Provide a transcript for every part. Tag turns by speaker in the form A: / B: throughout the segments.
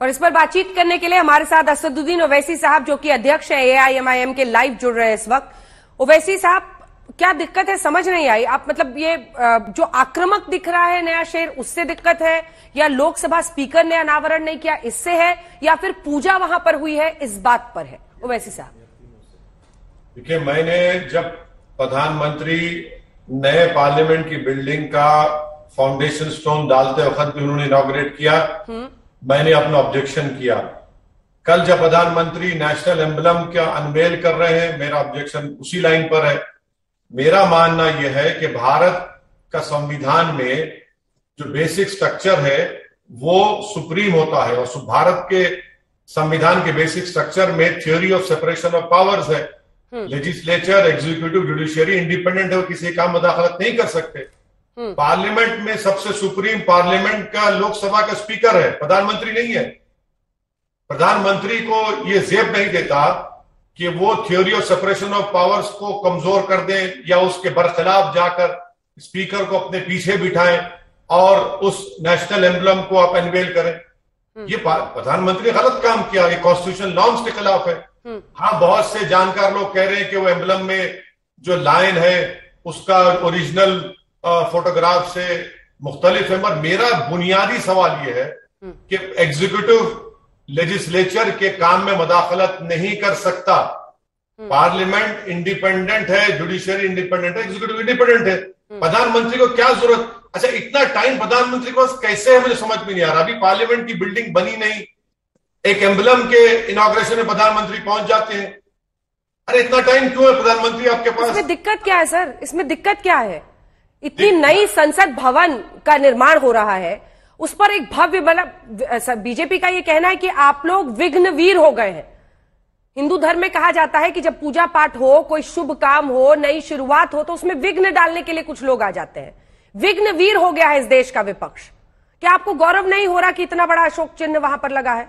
A: और इस पर बातचीत करने के लिए हमारे साथ असदुद्दीन ओवैसी साहब जो कि अध्यक्ष है एआईएमआईएम के लाइव जुड़ रहे हैं इस वक्त। ओवैसी साहब क्या दिक्कत है? समझ नहीं आई। आप मतलब ये जो आक्रामक दिख रहा है नया शेर उससे दिक्कत है? या लोकसभा स्पीकर ने अनावरण नहीं किया इससे है? या फिर पूजा वहाँ पर हुई है इस बात पर है? ओवैसी साहब।
B: देखिए मैंने जब प्रधानमंत्री नए पार्लियामेंट की बिल्डिंग का फाउंडेशन स्टोन डालते वक्त भी उन्होंने इनोग्रेट किया हम्म। मैंने अपना ऑब्जेक्शन किया। कल जब प्रधानमंत्री नेशनल एम्बलम का अनवेल कर रहे हैं मेरा ऑब्जेक्शन उसी लाइन पर है। मेरा मानना यह है कि भारत का संविधान में जो बेसिक स्ट्रक्चर है वो सुप्रीम होता है और भारत के संविधान के बेसिक स्ट्रक्चर में theory of separation of powers है। लेजिस्लेचर एग्जीक्यूटिव जुडिशियरी इंडिपेंडेंट है किसी का मदाखलत नहीं कर सकते। Parliament hmm. में सबसे सुप्रीम पार्लियामेंट का लोकसभा का स्पीकर है प्रधानमंत्री नहीं है प्रधानमंत्री को यह जेब नहीं देता कि वो theory of separation of powers को कमज़ोर कर दें या उसके बरखिलाफ जाकर स्पीकर को अपने पीछे बिठाएँ और उस नेशनल एम्बलम को आप अनवेल करें हम्म। ये प्रधानमंत्री गलत काम किया ये कॉन्स्टिट्यूशन नॉर्म्स के खिलाफ है हम्म। हाँ बहुत से जानकार लोग कह रहे हैं कि वो एम्बलम में जो लाइन है उसका ओरिजिनल फोटोग्राफ से मुख्तलिफ़ है मगर मेरा बुनियादी सवाल यह है हम्म। कि एग्जीक्यूटिव लेजिस्लेचर के काम में मदाखलत नहीं कर सकता। हम्म। पार्लियामेंट इंडिपेंडेंट है जुडिशियरी इंडिपेंडेंट है एग्जीक्यूटिव इंडिपेंडेंट है। हम्म। प्रधानमंत्री को क्या ज़रूरत? अच्छा इतना टाइम प्रधानमंत्री के पास कैसे है मुझे समझ में नहीं आ रहा। अभी पार्लियामेंट की बिल्डिंग बनी नहीं। एक एम्बलम के इनोग्रेशन में प्रधानमंत्री पहुँच जाते हैं। अरे इतना टाइम क्यों है प्रधानमंत्री आपके पास?
A: इसमें दिक्कत क्या है सर? इसमें दिक्कत क्या है? इतनी नई संसद भवन का निर्माण हो रहा है उस पर एक भव्य मतलब बीजेपी का यह कहना है कि आप लोग विघ्नवीर हो गए हैं। हिंदू धर्म में कहा जाता है कि जब पूजा पाठ हो कोई शुभ काम हो नई शुरुआत हो तो उसमें विघ्न डालने के लिए कुछ लोग आ जाते हैं। विघ्नवीर हो गया है इस देश का विपक्ष। क्या आपको गौरव नहीं हो रहा कि इतना बड़ा अशोक चिन्ह वहाँ पर लगा है?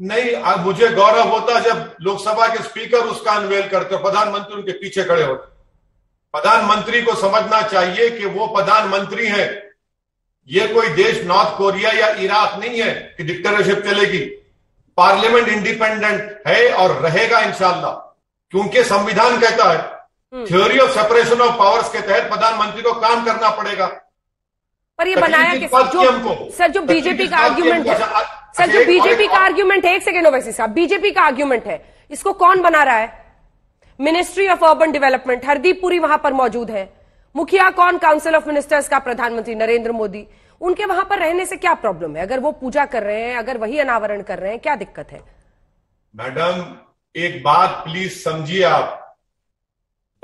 B: नहीं मुझे गौरव होता जब लोकसभा के स्पीकर उसका अनवेल करते प्रधानमंत्री उनके पीछे खड़े होते। प्रधानमंत्री को समझना चाहिए कि वो प्रधानमंत्री हैं। ये कोई देश नॉर्थ कोरिया या इराक नहीं है कि डिक्टेटरशिप चलेगी। पार्लियामेंट इंडिपेंडेंट है और रहेगा इंशाला क्योंकि संविधान कहता है theory of separation of powers के तहत प्रधानमंत्री को काम करना पड़ेगा।
A: पर ये बनाया कि जो सर जो बीजेपी का आर्ग्यूमेंट है। सर जो बीजेपी का आर्ग्यूमेंट है एक सेकेंड वैसे साहब बीजेपी का आर्ग्यूमेंट है। इसको कौन बना रहा है? Ministry of urban development Hardeep Puri वहाँ पर मौजूद है। मुखिया कौन? काउंसिल ऑफ़ मिनिस्टर्स का प्रधानमंत्री नरेंद्र मोदी। उनके वहाँ पर रहने से क्या प्रॉब्लम है? अगर वो पूजा कर रहे हैं, अगर वही अनावरण कर रहे हैं, क्या दिक्कत है?
B: मैडम, एक बात प्लीज़ समझिए आप।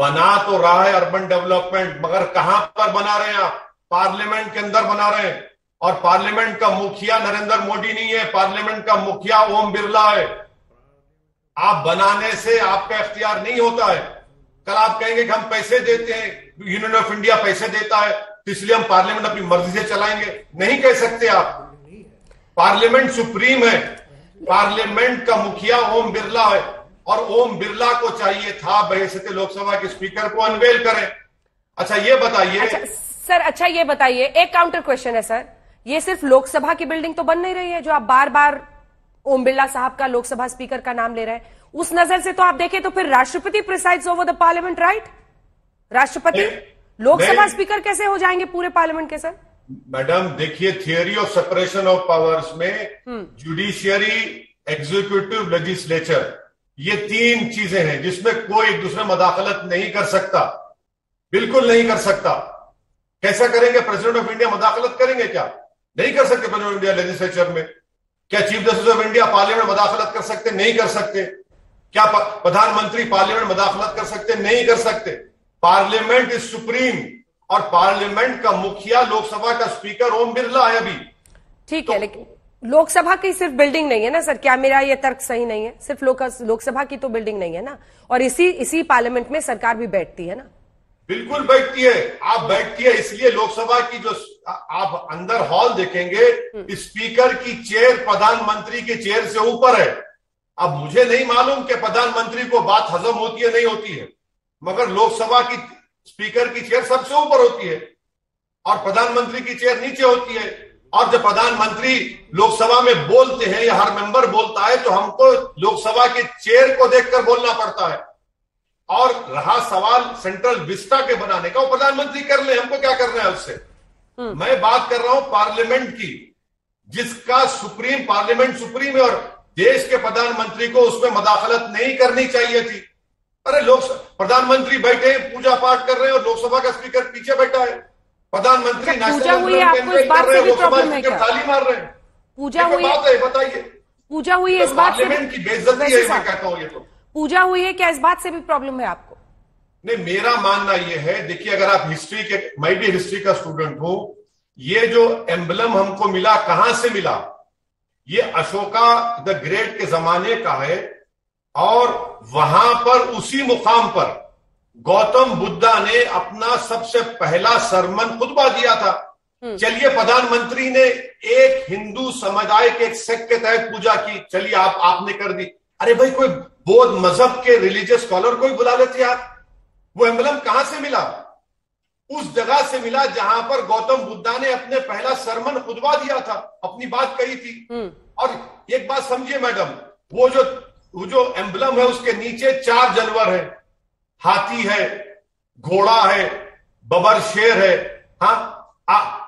B: बना तो रहा है अर्बन डेवलपमेंट मगर कहाँ पर बना रहे हैं आप? पार्लियामेंट के अंदर बना रहे हैं। और पार्लियामेंट का मुखिया नरेंद्र मोदी नहीं है पार्लियामेंट का मुखिया ओम बिरला है। आप बनाने से आपका इख्तियार नहीं होता है। कल आप कहेंगे कि हम पैसे देते हैं यूनियन ऑफ़ इंडिया पैसे देता है तो इसलिए हम पार्लियामेंट अपनी मर्ज़ी से चलाएँगे। नहीं कह सकते आप। पार्लियामेंट सुप्रीम है। पार्लियामेंट का मुखिया ओम बिरला है। और ओम बिरला को चाहिए था बहसत लोकसभा के स्पीकर को अनवेल करें। अच्छा ये बताइए।
A: अच्छा, सर अच्छा ये बताइए। एक काउंटर क्वेश्चन है सर। ये सिर्फ़ लोकसभा की बिल्डिंग तो बन नहीं रही है जो आप बार बार ओम बिरला साहब का लोकसभा स्पीकर का नाम ले रहे हैं। उस नज़र से तो आप देखें तो फिर राष्ट्रपति presides over the parliament right? राष्ट्रपति? लोकसभा स्पीकर कैसे हो जाएँगे पूरे पार्लियामेंट के सर?
B: मैडम देखिए theory of separation of powers में जुडिशियरी एग्जीक्यूटिव लेजिस्लेचर ये तीन चीज़ें हैं जिसमें कोई एक दूसरे मदाखलत नहीं कर सकता। बिल्कुल नहीं कर सकता। कैसा करेंगे? प्रेसिडेंट ऑफ़ इंडिया मदाखलत करेंगे क्या? नहीं कर सकते प्रेसिडेंट ऑफ़ इंडिया लेजिस्लेचर में। क्या chief justice of India parliament मदाखलत कर सकते नहीं कर सकते? क्या प्रधानमंत्री पार्लियामेंट मदाखलत कर सकते नहीं कर सकते? पार्लियामेंट इज़ सुप्रीम और पार्लियामेंट का मुखिया लोकसभा का स्पीकर ओम बिरला है अभी।
A: ठीक तो, है लेकिन लोकसभा की सिर्फ़ बिल्डिंग नहीं है ना सर? क्या मेरा ये तर्क सही नहीं है? सिर्फ़ लोकसभा की तो बिल्डिंग नहीं है ना? और इसी इसी पार्लियामेंट में सरकार भी बैठती है ना?
B: बिल्कुल बैठती है। आप बैठती है इसलिए लोकसभा की जो आप अंदर हॉल देखेंगे हम्म। स्पीकर की चेयर प्रधानमंत्री के चेयर से ऊपर है। अब मुझे नहीं मालूम कि प्रधानमंत्री को बात हजम होती है नहीं होती है। मगर लोकसभा की स्पीकर की चेयर सबसे ऊपर होती है और प्रधानमंत्री की चेयर नीचे होती है। और जब प्रधानमंत्री लोकसभा में बोलते हैं या हर मेंबर बोलता है तो हमको लोकसभा के चेयर को देखकर बोलना पड़ता है। और रहा सवाल सेंट्रल विस्टा के बनाने का वो प्रधानमंत्री कर ले हमको क्या करना है उससे? मैं बात कर रहा हूँ पार्लियामेंट की जिसका सुप्रीम पार्लियामेंट सुप्रीम है और देश के प्रधानमंत्री को उसमें मदाखलत नहीं करनी चाहिए थी। अरे लोक प्रधानमंत्री बैठे पूजा पाठ कर रहे हैं और लोकसभा का स्पीकर पीछे बैठा है। प्रधानमंत्री
A: है है क्या?
B: ताली मार रहे हैं।
A: पूजा हुई
B: बात है बताइए।
A: पूजा हुई है इस
B: तो
A: बात से
B: की बेइज्जती है मैं कहता हूँ ये तो।
A: पूजा हुई है क्या इस बात से भी प्रॉब्लम है आपको?
B: नहीं मेरा मानना यह है देखिए अगर आप हिस्ट्री के मैं भी हिस्ट्री का स्टूडेंट हूँ ये जो एम्बलम हमको मिला कहाँ से मिला? ये अशोका द ग्रेट के जमाने का है और वहाँ पर उसी मुकाम पर गौतम बुद्धा ने अपना सबसे पहला सरमन खुतबा दिया था। चलिए प्रधानमंत्री ने एक हिंदू समुदाय के एक सेक्ट के तहत पूजा की। चलिए आप आपने कर दी। अरे भाई कोई बौद्ध मज़हब के रिलीजियस स्कॉलर को ही बुला लेते आप वो एम्बलम कहाँ से मिला? उस जगह से मिला जहाँ पर गौतम बुद्धा ने अपने पहला सरमन खुदवा दिया था। अपनी बात कही थी। और एक बात समझिए मैडम वो जो वो जो एम्बलम है उसके नीचे चार जानवर है। हाथी है घोड़ा है बबर शेर है हाँ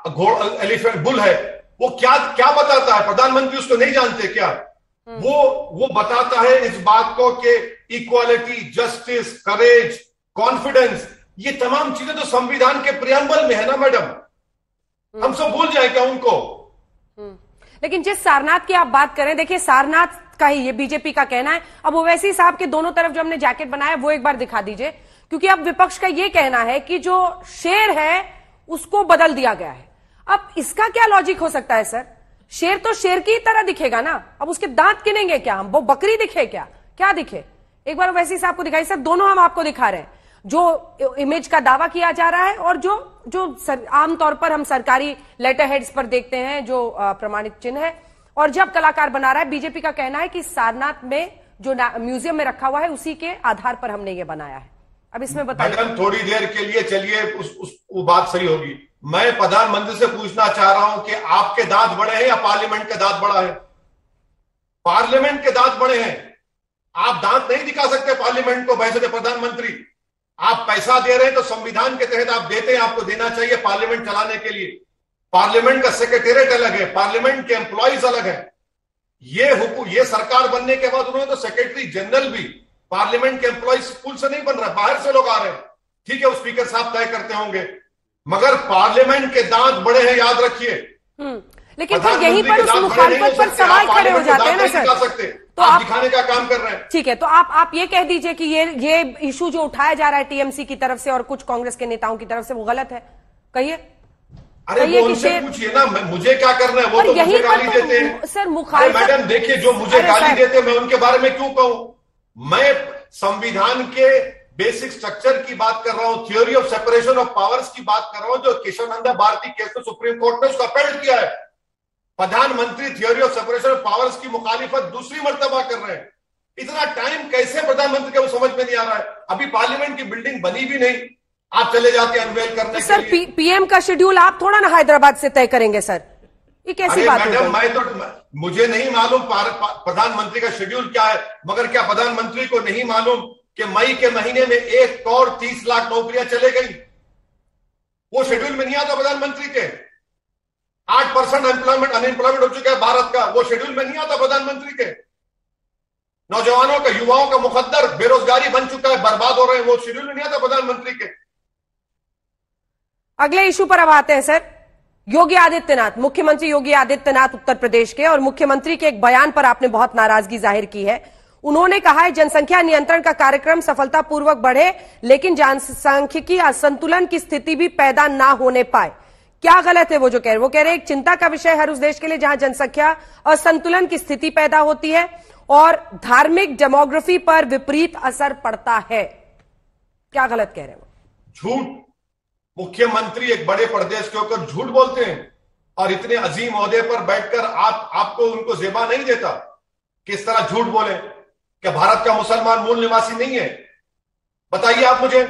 B: घोड़ा एलिफेंट बुल है। वो क्या क्या बताता है? प्रधानमंत्री उसको नहीं जानते क्या? वो वो बताता है इस बात को कि इक्वालिटी जस्टिस करेज कॉन्फिडेंस ये तमाम चीज़ें तो संविधान के प्रियम्बल में है ना मैडम? हम सब भूल जाए क्या उनको?
A: लेकिन जिस सारनाथ की आप बात करें देखिए सारनाथ का ही ये बीजेपी का कहना है। अब ओवैसी साहब के दोनों तरफ़ जो हमने जैकेट बनाया वो एक बार दिखा दीजिए। क्योंकि अब विपक्ष का ये कहना है कि जो शेर है उसको बदल दिया गया है। अब इसका क्या लॉजिक हो सकता है सर शेर तो शेर की तरह दिखेगा ना। अब उसके दांत गिनेंगे क्या हम? वो बकरी दिखे क्या? क्या दिखे? एक बार वैसी साहब को दिखाई सर दोनों हम आपको दिखा रहे हैं। जो इमेज का दावा किया जा रहा है और जो जो आमतौर पर हम सरकारी लेटर हेड्स पर देखते हैं जो प्रमाणित चिन्ह है। और जब कलाकार बना रहा है बीजेपी का कहना है कि सारनाथ में जो म्यूज़ियम में रखा हुआ है उसी के आधार पर हमने ये बनाया है। अब इसमें बताइए।
B: थोड़ी देर के लिए चलिए उस, उस वो बात सही होगी। मैं प्रधानमंत्री से पूछना चाह रहा हूँ कि आपके दांत बड़े हैं या पार्लियामेंट के दांत बड़ा है? पार्लियामेंट के दांत बड़े हैं। आप दांत नहीं दिखा सकते पार्लियामेंट को वैसे प्रधानमंत्री। आप पैसा दे रहे हैं तो संविधान के तहत आप देते हैं आपको देना चाहिए पार्लियामेंट चलाने के लिए। पार्लियामेंट का सेक्रेटेरिएट अलग है पार्लियामेंट के एम्प्लॉयज़ अलग है। ये हुकूम ये सरकार बनने के बाद उन्होंने तो सेक्रेटरी जनरल भी पार्लियामेंट के एम्प्लॉय स्कूल से नहीं बन रहा बाहर से लोग आ रहे हैं। ठीक है स्पीकर साहब तय करते होंगे। मगर पार्लियामेंट के दांत बड़े हैं याद रखिए।
A: हम्म, लेकिन फिर यहीं पर उस मुखालफत पर सवाल खड़े हो जाते हैं ना सर।
B: तो आप दिखाने का काम कर रहे हैं।
A: ठीक है तो आप आप ये कह दीजिए कि ये ये इशू जो उठाया जा रहा है टीएमसी की तरफ़ से और कुछ कांग्रेस के नेताओं की तरफ़ से वो गलत है? कहिए।
B: अरे उनसे पूछिए ना मुझे क्या करना है? वो तो मुझे गाली तो, देते हैं।
A: सर मुखालिफत
B: मैडम देखिए जो मुझे गाली देते हैं मैं उनके बारे में क्यों कहूँ? मैं संविधान के बेसिक स्ट्रक्चर की बात कर रहा हूँ theory of separation of powers की बात कर रहा हूँ जो किशनंदा भारती केस में सुप्रीम कोर्ट ने उसका अपील किया है। प्रधानमंत्री theory of separation of powers की मुखालिफत दूसरी मरतबा कर रहे हैं। इतना टाइम कैसे प्रधानमंत्री के समझ में नहीं आ रहा है? अभी पार्लियामेंट की बिल्डिंग बनी भी नहीं। आप चले जाते हैं अनवेल करने
A: तो सर पीएम का शेड्यूल आप थोड़ा ना हैदराबाद से तय करेंगे सर। ये कैसी बात
B: मैडम मैं तो मुझे नहीं मालूम प्रधानमंत्री का शेड्यूल क्या है मगर क्या प्रधानमंत्री को नहीं मालूम कि मई के महीने में एक करोड़ तीस लाख नौकरियाँ चले गई? वो शेड्यूल में नहीं आता प्रधानमंत्री के। आठ परसेंट एम्प्लॉयमेंट अनएम्प्लॉयमेंट हो चुका है भारत का। वो शेड्यूल में नहीं आता प्रधानमंत्री के। नौजवानों का, युवाओं का मुकद्दर बेरोजगारी बन चुका है, बर्बाद हो रहे हैं। वो शेड्यूल में नहीं आता प्रधानमंत्री के।
A: अगले इशू पर अब आते हैं सर योगी आदित्यनाथ, मुख्यमंत्री योगी आदित्यनाथ उत्तर प्रदेश के और मुख्यमंत्री के एक बयान पर आपने बहुत नाराज़गी ज़ाहिर की है। उन्होंने कहा है, जनसंख्या नियंत्रण का कार्यक्रम सफलतापूर्वक बढ़े, लेकिन जनसंख्यिकी असंतुलन की स्थिति भी पैदा ना होने पाए। क्या गलत है वो जो कह रहे वो कह रहे हैं, एक चिंता का विषय हर उस देश के लिए जहाँ जनसंख्या असंतुलन की स्थिति पैदा होती है और धार्मिक डेमोग्राफी पर विपरीत असर पड़ता है। क्या गलत कह रहे हैं
B: झूठ। मुख्यमंत्री एक बड़े प्रदेश के होकर झूठ बोलते हैं और इतने अजीम अहदे पर बैठकर आप, आपको उनको जेबा नहीं देता किस तरह झूठ बोले क्या भारत का मुसलमान मूल निवासी नहीं है। बताइए आप मुझे,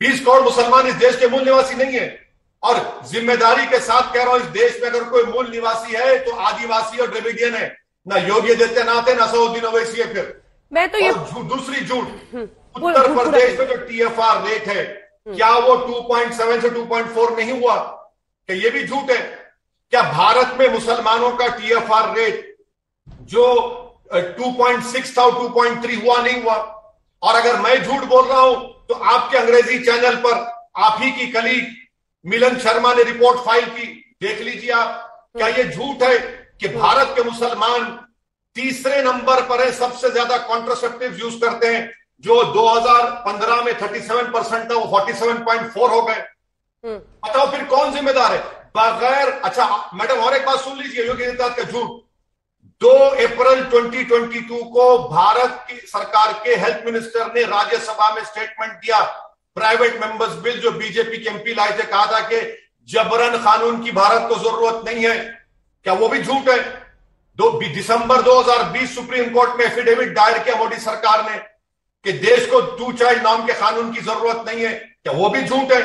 B: बीस करोड़ मुसलमान इस देश के मूल निवासी नहीं है। और ज़िम्मेदारी के साथ कह रहा हूँ इस देश में अगर कोई मूल निवासी है तो आदिवासी और द्रविडियन है। ना योगी आदित्यनाथ है ना सऊद्दीन ओवैसी है फिर।
A: मैं तो ये
B: दूसरी झूठ। उत्तर प्रदेश में जो टीएफआर रेट है क्या वो 2.7 से 2.4 नहीं हुआ? क्या ये भी झूठ है। क्या भारत में मुसलमानों का टीएफआर रेट जो अ, 2.6 था 2.3 हुआ नहीं हुआ? और अगर मैं झूठ बोल रहा हूँ तो आपके अंग्रेज़ी चैनल पर आप ही की कलीग मिलन शर्मा ने रिपोर्ट फ़ाइल की देख लीजिए आप। क्या ये झूठ है कि भारत के मुसलमान तीसरे नंबर पर है सबसे ज़्यादा कॉन्ट्रासेप्टिव यूज़ करते हैं जो 2015 में 37 परसेंट था वो 47.4 हो गए।
A: हम्म,
B: बताओ फिर कौन जिम्मेदार है? बगैर अच्छा मैडम और एक बात सुन लीजिए योगी आदित्यनाथ का झूठ। 2 अप्रैल 2022 को भारत की सरकार के हेल्थ मिनिस्टर ने राज्यसभा में स्टेटमेंट दिया। प्राइवेट मेंबर्स बिल जो बीजेपी के एमपी लाए थे कहा था कि जबरन कानून की भारत को ज़रूरत नहीं है। क्या वो भी झूठ है? दो दिसंबर 2020 सुप्रीम कोर्ट में एफिडेविट दायर किया मोदी सरकार ने कि देश को टू चाइल्ड नाम के कानून की ज़रूरत नहीं है। क्या वो भी झूठ है?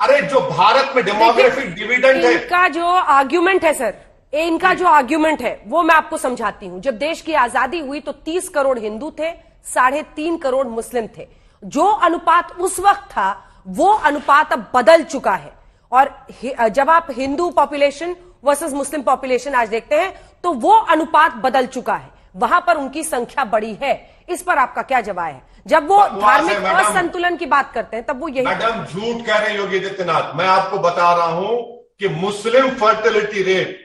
B: अरे जो भारत में डेमोग्राफिक डिविडेंड है।
A: इनका जो आर्ग्यूमेंट है सर इनका जो आर्ग्यूमेंट है वो मैं आपको समझाती हूँ। जब देश की आज़ादी हुई तो 30 करोड़ हिंदू थे साढ़े तीन करोड़ मुस्लिम थे। जो अनुपात उस वक्त था वो अनुपात अब बदल चुका है। और जब आप Hindu population versus Muslim population आज देखते हैं तो वो अनुपात बदल चुका है। वहाँ पर उनकी संख्या बड़ी है। इस पर आपका क्या जवाब है? जब वो धार्मिक असंतुलन की बात करते हैं तब वो यही
B: मैडम झूठ कह रहे हैं योगी आदित्यनाथ मैं आपको बता रहा हूँ कि मुस्लिम फर्टिलिटी रेट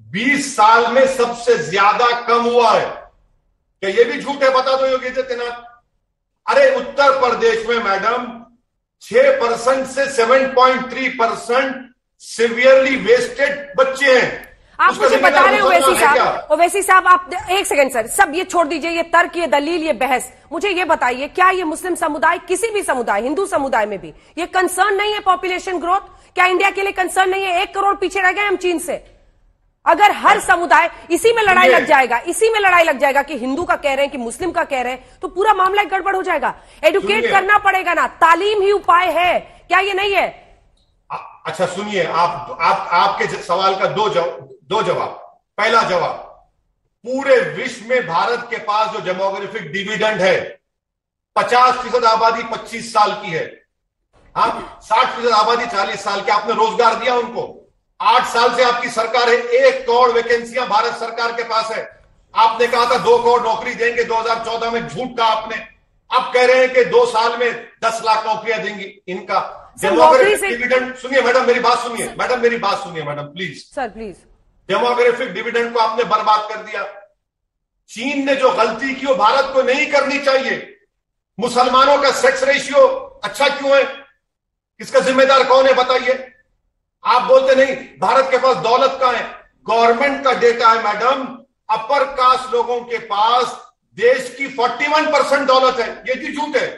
B: 20 साल में सबसे ज़्यादा कम हुआ है। क्या ये भी झूठ है? बता दो योगी आदित्यनाथ अरे उत्तर प्रदेश में मैडम छह परसेंट से 7.3 परसेंट सिवियरली वेस्टेड बच्चे हैं।
A: आप मुझे बता रहे हो ओवैसी साहब ओवैसी साहब आप एक सेकंड सर सब ये छोड़ दीजिए ये तर्क ये दलील ये बहस। मुझे ये बताइए क्या ये मुस्लिम समुदाय किसी भी समुदाय हिंदू समुदाय में भी ये कंसर्न नहीं है पॉपुलेशन ग्रोथ क्या इंडिया के लिए कंसर्न नहीं है? एक करोड़ पीछे रह गए हम चीन से। अगर हर समुदाय इसी में लड़ाई लग जाएगा इसी में लड़ाई लग जाएगा कि हिंदू का कह रहे हैं कि मुस्लिम का कह रहे हैं तो पूरा मामला गड़बड़ हो जाएगा। एडुकेट करना पड़ेगा ना। तालीम ही उपाय है। क्या ये नहीं है?
B: आ- अच्छा सुनिए आप आप आपके सवाल का दो जवाब दो जवाब। पहला जवाब पूरे विश्व में भारत के पास जो डेमोग्राफिक डिविडेंड है पचास फ़ीसद आबादी पच्चीस साल की है। हाँ साठ फ़ीसद आबादी चालीस साल की आपने रोज़गार दिया उनको। आठ साल से आपकी सरकार है एक करोड़ वैकेंसियाँ भारत सरकार के पास है। आपने कहा था दो करोड़ नौकरी देंगे 2014 में झूठ कहा आपने। अब कह रहे हैं कि दो साल में दस लाख नौकरियाँ देंगी इनका। डेमोग्राफिक डिविडेंड सुनिए मैडम मेरी बात सुनिए। मैडम मेरी बात सुनिए madam please
A: sir please
B: demographic dividend को आपने बर्बाद कर दिया। चीन ने जो गलती की वो भारत को नहीं करनी चाहिए। मुसलमानों का सेक्स रेशियो अच्छा क्यों है? इसका जिम्मेदार कौन है बताइए। आप बोलते नहीं, भारत के पास दौलत का है? गवर्नमेंट का डेटा है मैडम अपर कास्ट लोगों के पास देश की 41 परसेंट दौलत है। ये भी झूठ है।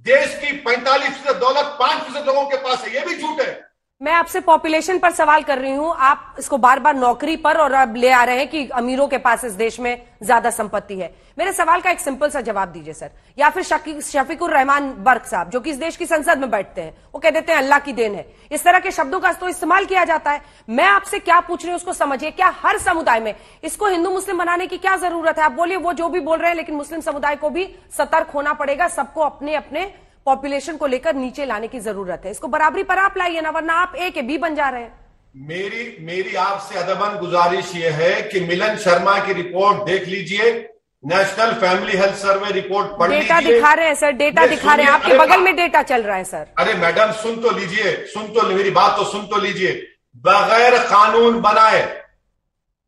B: देश की 45 फ़ीसद दौलत 5 फ़ीसद लोगों के पास है। ये भी झूठ है।
A: मैं आपसे पॉपुलेशन पर सवाल कर रही हूँ। आप इसको बार बार नौकरी पर और अब ले आ रहे हैं कि अमीरों के पास इस देश में ज़्यादा संपत्ति है। मेरे सवाल का एक सिंपल सा जवाब दीजिए, सर। या फिर शफीकुर रहमान बर्क साहब, जो कि इस देश की संसद में बैठते हैं, वो कह देते हैं, अल्लाह की देन है। इस तरह के शब्दों का तो इस्तेमाल किया जाता है। मैं आपसे क्या पूछ रही हूँ, उसको समझिए। क्या हर समुदाय में, इसको हिंदू मुस्लिम बनाने की क्या ज़रूरत है? आप बोलिए, वो जो भी बोल रहे हैं, लेकिन मुस्लिम समुदाय को भी सतर्क होना पड़ेगा, सबको अपने अपने पॉपुलेशन को लेकर नीचे लाने की ज़रूरत है। इसको बराबरी पर आप लाइए ना वरना आप ए के बी बन जा रहे हैं।
B: मेरी मेरी आपसे अदबन गुजारिश ये है कि मिलन शर्मा की रिपोर्ट देख लीजिए national family health survey report पढ़
A: डेटा दिखा रहे हैं सर डेटा दिखा रहे हैं। आपके बगल में डेटा चल रहा है सर।
B: अरे मैडम सुन तो लीजिए सुन तो मेरी बात तो सुन तो लीजिए। बगैर कानून बनाए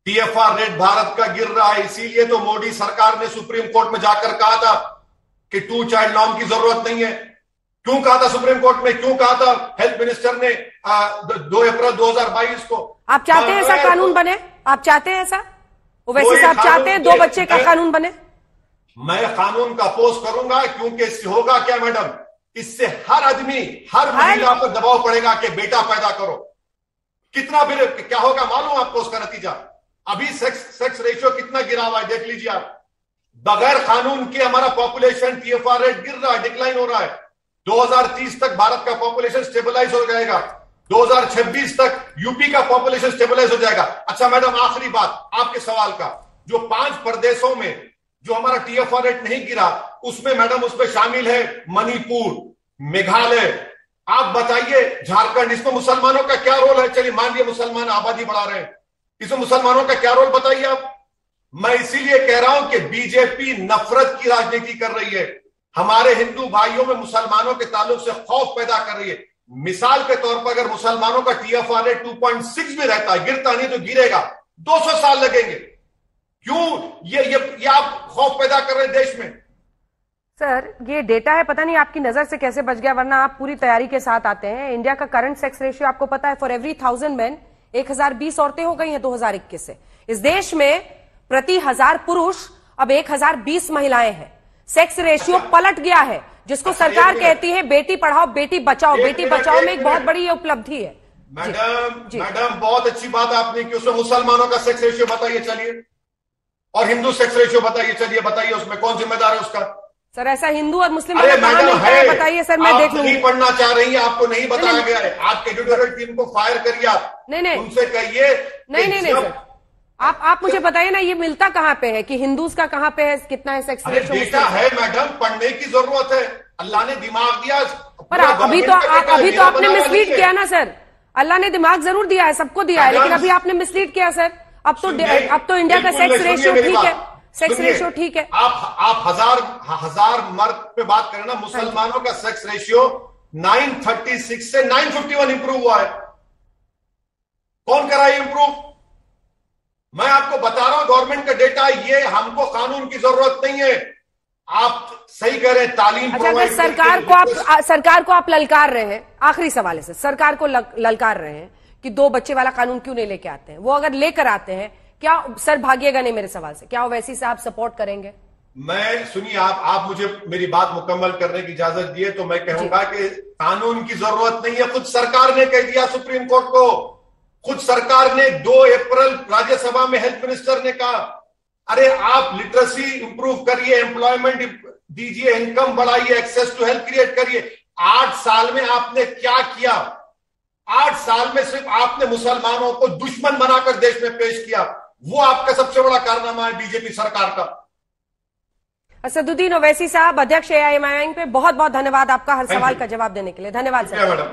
B: टीएफआर रेट भारत का गिर रहा है इसीलिए तो मोदी सरकार ने सुप्रीम कोर्ट में जाकर कहा था कि टू चाइल्ड नॉर्म की ज़रूरत नहीं है। क्यों कहा था सुप्रीम कोर्ट में क्यों कहा था हेल्थ मिनिस्टर ने आ, द- दो अप्रैल 2022 को?
A: आप चाहते हैं ऐसा कानून बने? आप चाहते हैं ऐसा?
B: कोई
A: साहब चाहते हैं दो बच्चे का कानून बने?
B: मैं कानून का अपोज करूँगा क्योंकि इससे होगा क्या मैडम? इससे हर आदमी हर
A: हर-
B: महिला पर दबाव पड़ेगा कि बेटा पैदा करो। कितना फिर क्या होगा मालूम आपको उसका नतीजा? अभी सेक्स सेक्स रेशियो कितना गिरा हुआ है देख लीजिए आप। बगैर कानून के हमारा पॉपुलेशन टीएफआर रेट गिर रहा है डिक्लाइन हो रहा है। 2030 तक भारत का पॉपुलेशन स्टेबलाइज हो जाएगा। 2026 तक यूपी का पॉपुलेशन स्टेबलाइज हो जाएगा। अच्छा मैडम, आखिरी बात, आपके सवाल का। जो पाँच प्रदेशों में जो हमारा टीएफआर रेट नहीं गिरा, उसमें मैडम उसमें शामिल है मणिपुर, मेघालय। आप बताइए, झारखंड, इसमें मुसलमानों का क्या रोल है? चलिए, मान लिया मुसलमान आबादी बढ़ा रहे हैं। इसमें मुसलमानों का क्या रोल बताइए आप? मैं इसीलिए कह रहा हूँ कि बीजेपी नफरत की राजनीति कर रही है। हमारे हिंदू भाइयों में मुसलमानों के ताल्लुक से खौफ पैदा कर रही है। मिसाल के तौर पर अगर मुसलमानों का टीएफआर रेट 2.6 भी रहता है गिरता नहीं तो गिरेगा। 200 साल लगेंगे। क्यों? ये ये, ये आप खौफ पैदा कर रहे हैं देश में।
A: सर ये डेटा है पता नहीं आपकी नज़र से कैसे बच गया वरना आप पूरी तैयारी के साथ आते हैं। इंडिया का करंट सेक्स रेशियो आपको पता है फॉर एवरी थाउज़ेंड मैन एक हज़ार बीस औरतें हो गई हैं 2021 से। इस देश में प्रति हज़ार पुरुष अब एक हज़ार बीस महिलाएँ हैं। सेक्स रेशियो पलट गया है जिसको
B: अच्छा,
A: सरकार
B: एक
A: कहती है बेटी पढ़ाओ बेटी बचाओ बेटी बचाओ में एक बहुत बड़ी उपलब्धि है।
B: मैडम मैडम बहुत अच्छी बात आपने की उसमें मुसलमानों का सेक्स रेशियो बताइए चलिए। और हिंदू सेक्स रेशियो बताइए चलिए बताइए उसमें कौन जिम्मेदार है उसका?
A: सर ऐसा हिंदू और मुस्लिम बताइए सर मैं देख
B: नहीं पढ़ना चाह रही हैं आपको नहीं बताया गया है। आपके एडिटोरियल टीम को फायर करिए आप।
A: नहीं, नहीं।
B: उनसे कहिए
A: नहीं नहीं नहीं आप आप मुझे बताइए ना ये मिलता कहाँ पे है? कि हिंदूज का कहाँ पे है? कितना है सेक्स
B: डेटा है मैडम पढ़ने की ज़रूरत है। अल्लाह ने दिमाग दिया
A: पर आप- अभी तो आप अभी तो आपने मिसलीड किया ना सर। अल्लाह ने दिमाग ज़रूर दिया है सबको दिया है लेकिन अभी आपने मिसलीड किया सर। अब तो अब तो इंडिया का सेक्स रेशियो ठीक है। सेक्स रेशियो ठीक है।
B: आप आप हज़ार हज़ार मर्द पे बात करें ना मुसलमानों का सेक्स रेशियो 936 से 951 इंप्रूव हुआ है। कौन करा ये इंप्रूव मैं आपको बता रहा हूँ गवर्नमेंट का डेटा ये हमको कानून की ज़रूरत नहीं है। आप सही कह रहे हैं तालीम
A: अच्छा अगर सरकार को आप आ, सरकार को आप ललकार रहे हैं आखिरी सवाल है सर सरकार को ललकार रहे हैं कि दो बच्चे वाला कानून क्यों नहीं लेके आते हैं? वो अगर लेकर आते हैं क्या सर भागिएगा नहीं मेरे सवाल से? क्या ओवैसी से आप सपोर्ट करेंगे?
B: मैं सुनिए आप आप मुझे मेरी बात मुकम्मल करने की इजाज़त दिए तो मैं कहूँगा कि कानून की ज़रूरत नहीं है खुद सरकार ने कह दिया सुप्रीम कोर्ट को। खुद सरकार ने 2 अप्रैल राज्यसभा में हेल्थ मिनिस्टर ने कहा अरे आप लिटरेसी इंप्रूव करिए एम्प्लॉयमेंट दीजिए इनकम बढ़ाइए एक्सेस टू हेल्थ क्रिएट करिए। आठ साल में आपने क्या किया? आठ साल में सिर्फ़ आपने मुसलमानों को दुश्मन बनाकर देश में पेश किया। वो आपका सबसे बड़ा कारनामा है बीजेपी सरकार का।
A: असदुद्दीन ओवैसी साहब अध्यक्ष एआईएमआईएम पे बहुत बहुत धन्यवाद आपका हर सवाल का जवाब देने के लिए। धन्यवाद सर।